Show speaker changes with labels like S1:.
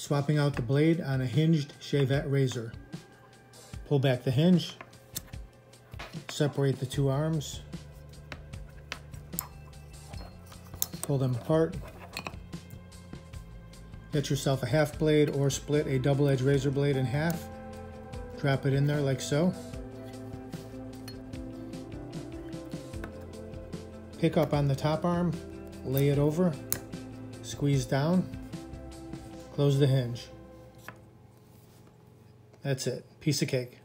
S1: swapping out the blade on a hinged Shavette razor. Pull back the hinge, separate the two arms, pull them apart, get yourself a half blade or split a double edged razor blade in half, drop it in there like so. Pick up on the top arm, lay it over, squeeze down, close the hinge. That's it, piece of cake.